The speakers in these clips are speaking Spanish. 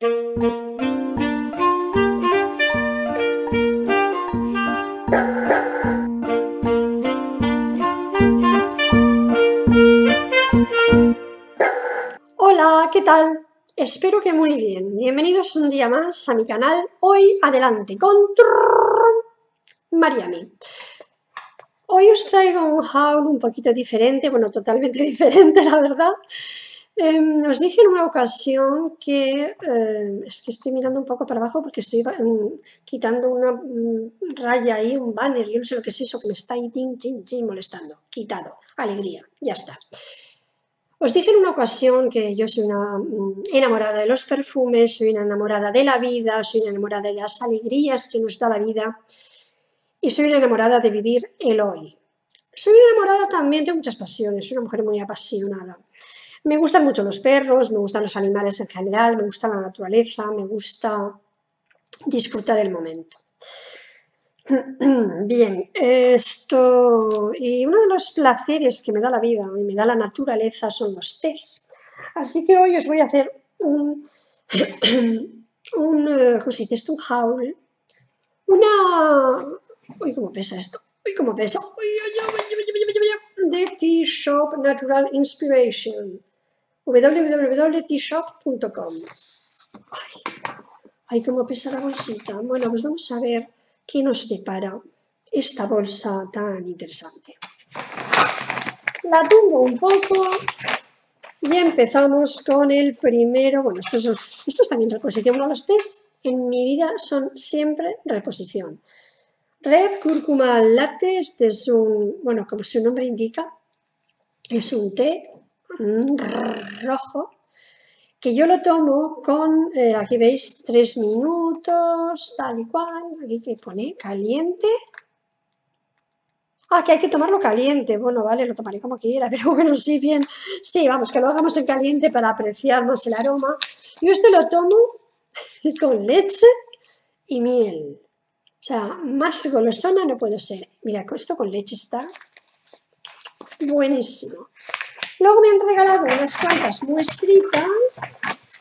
Hola, ¿qué tal? Espero que muy bien. Bienvenidos un día más a mi canal. Hoy adelante con Mariami. Hoy os traigo un haul un poquito diferente, bueno, totalmente diferente, la verdad. Em, os dije en una ocasión que, em, es que estoy mirando un poco para abajo porque estoy em, quitando una mm, raya ahí, un banner, yo no sé lo que es eso, que me está ahí molestando. Quitado, alegría, ya está. Os dije en una ocasión que yo soy una mm, enamorada de los perfumes, soy una enamorada de la vida, soy una enamorada de las alegrías que nos da la vida y soy una enamorada de vivir el hoy. Soy una enamorada también de muchas pasiones, soy una mujer muy apasionada. Me gustan mucho los perros, me gustan los animales en general, me gusta la naturaleza, me gusta disfrutar el momento. Bien, esto y uno de los placeres que me da la vida y me da la naturaleza son los tés. Así que hoy os voy a hacer un, un eh, ¿cómo se dice esto? Un haul, una, uy, cómo pesa esto, uy, cómo pesa, de T-Shop Natural Inspiration, www.tshop.com. Ay, ay, cómo pesa la bolsita. Bueno, pues vamos a ver ¿Qué nos depara esta bolsa tan interesante? La tumbo un poco y empezamos con el primero. Bueno, estos, son, estos también reposición. los test en mi vida son siempre reposición. Red Cúrcuma Latte, este es un, bueno, como su nombre indica, es un té rojo que yo lo tomo con, eh, aquí veis, tres minutos, tal y cual, aquí que pone caliente. Ah, que hay que tomarlo caliente, bueno, vale, lo tomaré como quiera, pero bueno, sí, bien, sí, vamos, que lo hagamos en caliente para apreciar más el aroma. Yo este lo tomo con leche y miel. O sea, más golosona no puedo ser. Mira, esto con leche está buenísimo. Luego me han regalado unas cuantas muestritas,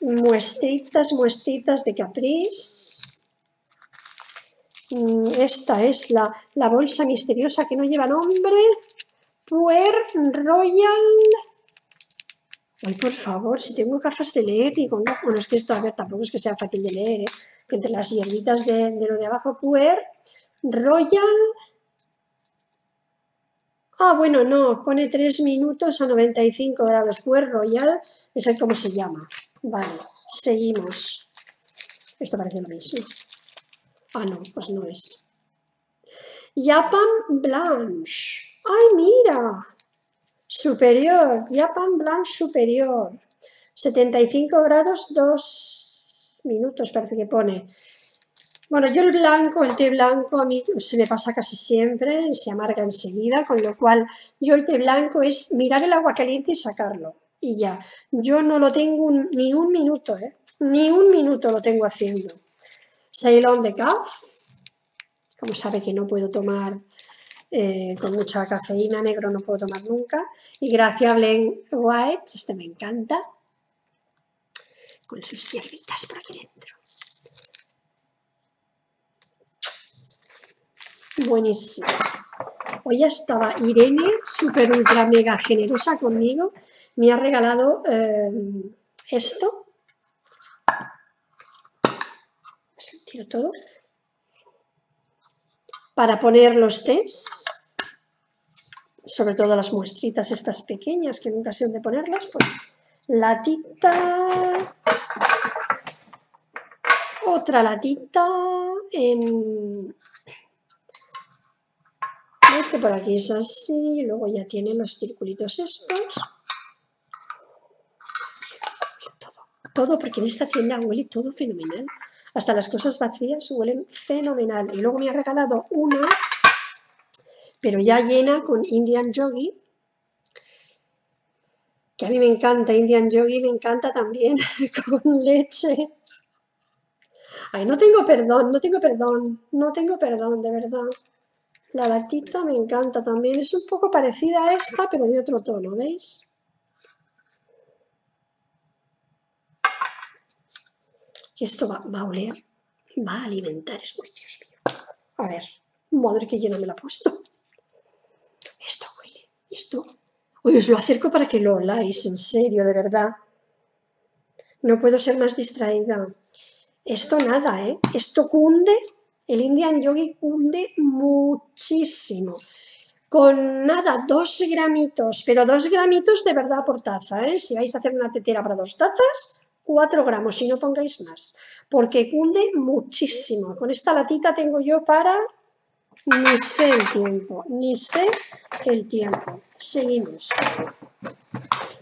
muestritas, muestritas de Caprice. Mm, esta es la, bolsa misteriosa que no lleva nombre. Puer Royal. Ay, por favor, si tengo gafas de leer, digo, no, bueno, es que esto, a ver, tampoco es que sea fácil de leer, ¿eh? Entre las hierbitas de, de lo de abajo, Puer Royal Ah, bueno, no, pone 3 minutos a 95 grados. Pues Royal es el como se llama. Vale, seguimos. Esto parece lo mismo. Ah, no, pues no es. Japan Blanche. ¡Ay, mira! Superior. Japan Blanche superior. 75 grados, 2 minutos parece que pone. Bueno, yo el blanco, el té blanco a mí se me pasa casi siempre, se amarga enseguida, con lo cual yo el té blanco es mirar el agua caliente y sacarlo. Y ya, yo no lo tengo ni un minuto, ¿eh? Ni un minuto lo tengo haciendo. Ceylon de Caf, como sabe que no puedo tomar eh, con mucha cafeína, negro no puedo tomar nunca. Y Gracia Blend White, este me encanta, con sus hierbitas por aquí dentro. Buenísimo. Hoy ya estaba Irene, súper ultra mega generosa conmigo. Me ha regalado eh, esto. Tiro todo. Para poner los tés. Sobre todo las muestritas estas pequeñas que nunca sé dónde ponerlas. Pues latita. Otra latita en que por aquí es así, luego ya tiene los circulitos estos. Todo, todo, porque en esta tienda huele todo fenomenal. Hasta las cosas vacías huelen fenomenal. Y luego me ha regalado una, pero ya llena con Indian Yogi, que a mí me encanta Indian Yogi, me encanta también con leche. Ay, no tengo perdón, no tengo perdón, no tengo perdón, de verdad. La latita me encanta también. Es un poco parecida a esta, pero de otro tono, ¿veis? que esto va, a oler, va a alimentar. Es, uy, Dios mío. A ver, madre que llena me la ha puesto. Esto huele, esto. Hoy os lo acerco para que lo oláis, en serio, de verdad. No puedo ser más distraída. Esto nada, ¿eh? Esto cunde, el Indian Yogi cunde muchísimo. Con nada, dos gramitos, pero dos gramitos de verdad por taza, ¿eh? Si vais a hacer una tetera para dos tazas, cuatro gramos y no pongáis más, porque cunde muchísimo. Con esta latita tengo yo para ni sé el tiempo, ni sé el tiempo. Seguimos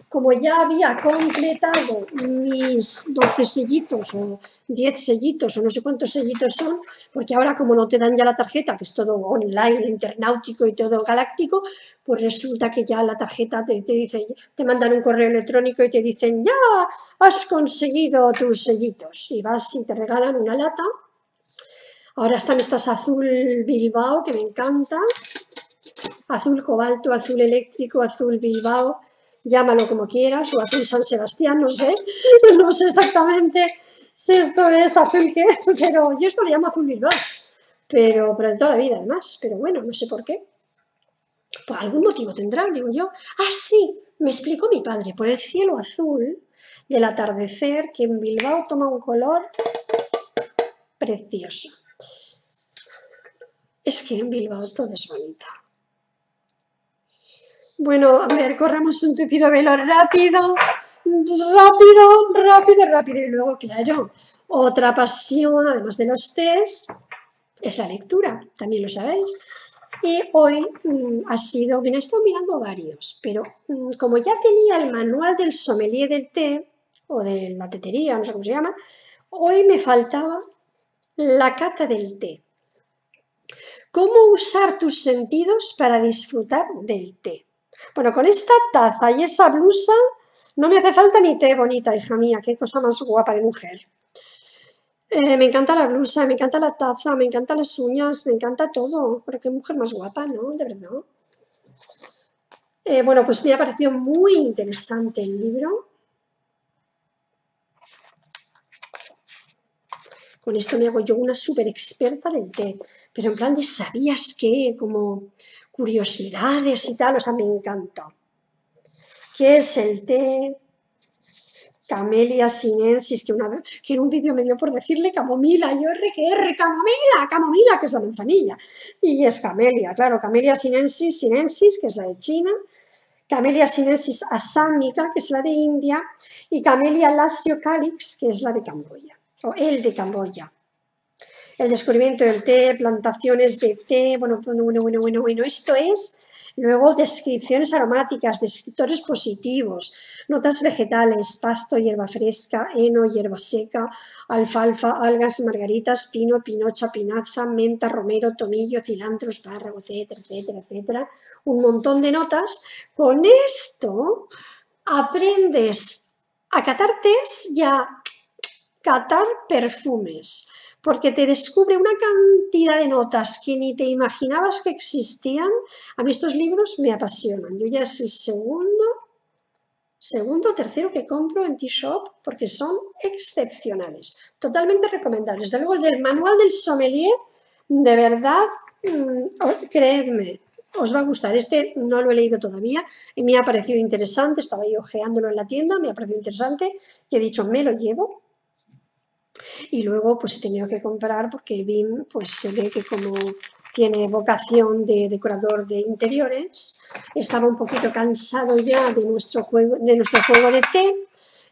como ya había completado mis 12 sellitos o 10 sellitos o no sé cuántos sellitos son, porque ahora como no te dan ya la tarjeta, que es todo online, internautico y todo galáctico, pues resulta que ya la tarjeta te, te dice, te mandan un correo electrónico y te dicen, ya has conseguido tus sellitos. Y vas y te regalan una lata. Ahora están estas azul Bilbao, que me encanta. Azul cobalto, azul eléctrico, azul Bilbao llámalo como quieras, o azul San Sebastián, no sé, no sé exactamente si esto es azul que, pero yo esto lo llamo azul Bilbao, pero, pero de toda la vida además, pero bueno, no sé por qué. Por algún motivo tendrá, digo yo. Ah, sí, me explicó mi padre, por el cielo azul del atardecer, que en Bilbao toma un color precioso. Es que en Bilbao todo es bonito. Bueno, a ver, corramos un tupido velo rápido, rápido, rápido, rápido. Y luego, claro, otra pasión, además de los test, es la lectura, también lo sabéis. Y hoy mm, ha sido, bien, he estado mirando varios, pero mm, como ya tenía el manual del sommelier del té, o de la tetería, no sé cómo se llama, hoy me faltaba la cata del té. ¿Cómo usar tus sentidos para disfrutar del té? Bueno, con esta taza y esa blusa no me hace falta ni té bonita, hija mía, qué cosa más guapa de mujer. Eh, me encanta la blusa, me encanta la taza, me encantan las uñas, me encanta todo. Pero qué mujer más guapa, ¿no? De verdad. Eh, bueno, pues me ha parecido muy interesante el libro. Con esto me hago yo una súper experta del té. Pero en plan de, ¿sabías qué? Como curiosidades y tal, o sea, me encanta. ¿Qué es el té? Camelia sinensis, que, una, que en un vídeo me dio por decirle camomila, yo R que R, camomila, camomila, que es la manzanilla, y es camelia, claro, camelia sinensis, sinensis, que es la de China, camelia sinensis asámica, que es la de India, y camelia lasio calix, que es la de Camboya, o el de Camboya el descubrimiento del té, plantaciones de té, bueno, bueno, bueno, bueno, bueno, esto es Luego, descripciones aromáticas, descriptores positivos, notas vegetales, pasto, hierba fresca, heno, hierba seca, alfalfa, algas, margaritas, pino, pinocha, pinaza, menta, romero, tomillo, cilantro, espárrago, etcétera, etcétera, etcétera. Un montón de notas. Con esto aprendes a catar tés y a catar perfumes porque te descubre una cantidad de notas que ni te imaginabas que existían. A mí estos libros me apasionan. Yo ya es el segundo, segundo tercero que compro en T-Shop porque son excepcionales, totalmente recomendables. Desde luego el del manual del sommelier, de verdad, mm, creedme, os va a gustar. Este no lo he leído todavía y me ha parecido interesante. Estaba yo ojeándolo en la tienda, me ha parecido interesante y he dicho, me lo llevo y luego pues he tenido que comprar porque BIM pues se ve que como tiene vocación de decorador de interiores, estaba un poquito cansado ya de nuestro juego de, nuestro juego de té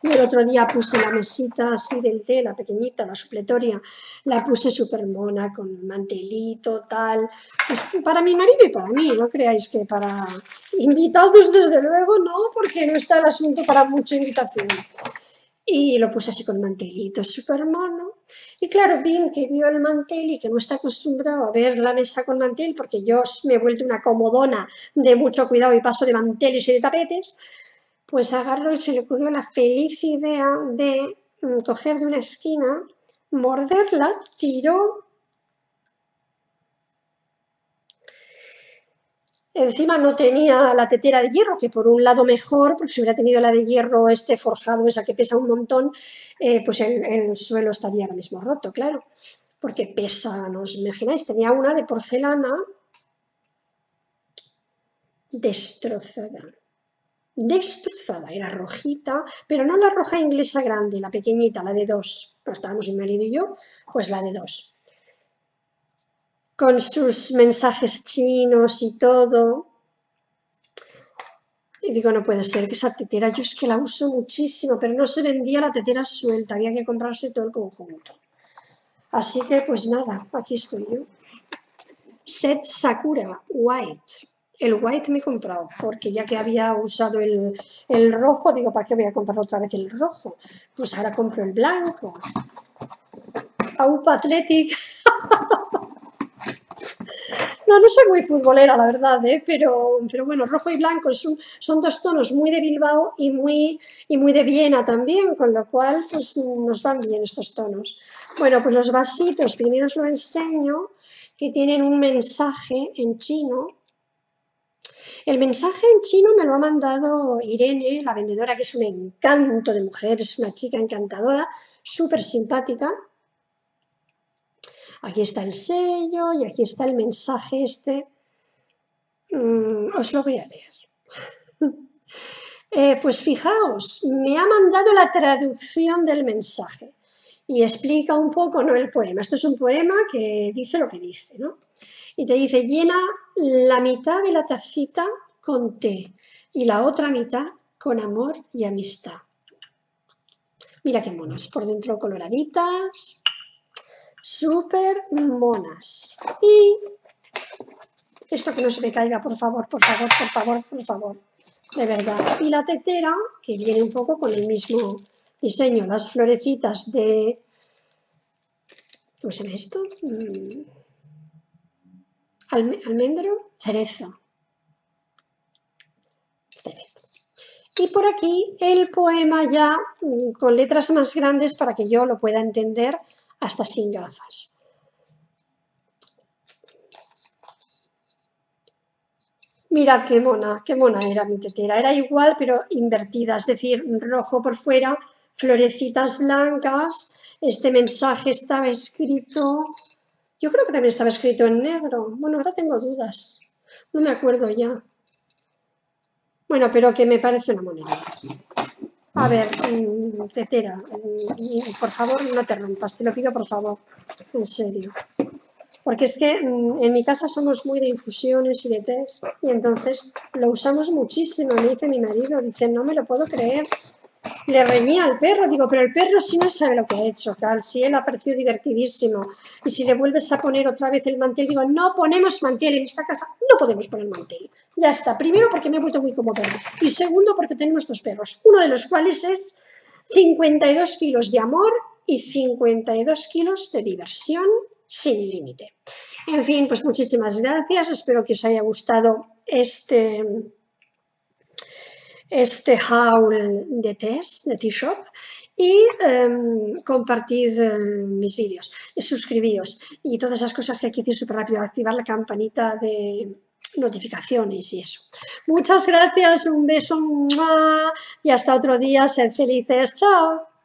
y el otro día puse la mesita así del té, la pequeñita, la supletoria, la puse súper mona, con mantelito, tal. Pues para mi marido y para mí, no creáis que para invitados, desde luego, no, porque no está el asunto para mucha invitación y lo puse así con mantelito súper mono. Y claro, Bim, que vio el mantel y que no está acostumbrado a ver la mesa con mantel, porque yo me he vuelto una comodona de mucho cuidado y paso de manteles y de tapetes, pues agarró y se le ocurrió la feliz idea de mm, coger de una esquina, morderla, tiró Encima no tenía la tetera de hierro, que por un lado mejor, porque si hubiera tenido la de hierro este forjado, esa que pesa un montón, eh, pues el, el, suelo estaría ahora mismo roto, claro. Porque pesa, ¿no os imagináis? Tenía una de porcelana destrozada. Destrozada, era rojita, pero no la roja inglesa grande, la pequeñita, la de dos. No estábamos mi marido y yo, pues la de dos con sus mensajes chinos y todo. Y digo, no puede ser que esa tetera, yo es que la uso muchísimo, pero no se vendía la tetera suelta, había que comprarse todo el conjunto. Así que, pues nada, aquí estoy yo. Set Sakura White. El white me he comprado, porque ya que había usado el, el rojo, digo, ¿para qué voy a comprar otra vez el rojo? Pues ahora compro el blanco. Aupa Athletic. No, no soy muy futbolera, la verdad, ¿eh? pero, pero bueno, rojo y blanco son, dos tonos muy de Bilbao y muy, y muy de Viena también, con lo cual pues, nos dan bien estos tonos. Bueno, pues los vasitos, primero os lo enseño, que tienen un mensaje en chino. El mensaje en chino me lo ha mandado Irene, la vendedora, que es un encanto de mujer, es una chica encantadora, súper simpática, Aquí está el sello y aquí está el mensaje este. Mm, os lo voy a leer. Eh, pues fijaos, me ha mandado la traducción del mensaje y explica un poco ¿no? el poema. Esto es un poema que dice lo que dice, ¿no? Y te dice, llena la mitad de la tacita con té y la otra mitad con amor y amistad. Mira qué monas, por dentro coloraditas, súper monas. Y esto que no se me caiga, por favor, por favor, por favor, por favor. De verdad. Y la tetera, que viene un poco con el mismo diseño, las florecitas de... ¿Cómo se llama esto? Mm. almendro, cerezo. Y por aquí el poema ya mm, con letras más grandes para que yo lo pueda entender hasta sin gafas. Mirad qué mona, qué mona era mi tetera. Era igual, pero invertida, es decir, rojo por fuera, florecitas blancas. Este mensaje estaba escrito, yo creo que también estaba escrito en negro. Bueno, ahora tengo dudas, no me acuerdo ya. Bueno, pero que me parece una moneda. A ver, mm, tetera, mm, por favor no te rompas, te lo pido por favor, en serio. Porque es que mm, en mi casa somos muy de infusiones y de test y entonces lo usamos muchísimo. Me dice mi marido, dice, no me lo puedo creer, le reñía al perro, digo, pero el perro sí no sabe lo que ha hecho, tal, si él ha parecido divertidísimo. Y si le vuelves a poner otra vez el mantel, digo, no ponemos mantel en esta casa, no podemos poner mantel. Ya está, primero porque me he vuelto muy cómodo y segundo porque tenemos dos perros, uno de los cuales es 52 kilos de amor y 52 kilos de diversión sin límite. En fin, pues muchísimas gracias, espero que os haya gustado este este haul de test, de T-Shop, y em, compartid em, mis vídeos, suscribíos y todas esas cosas que hay que súper rápido, activar la campanita de notificaciones y eso. Muchas gracias, un beso y hasta otro día, sed felices, chao.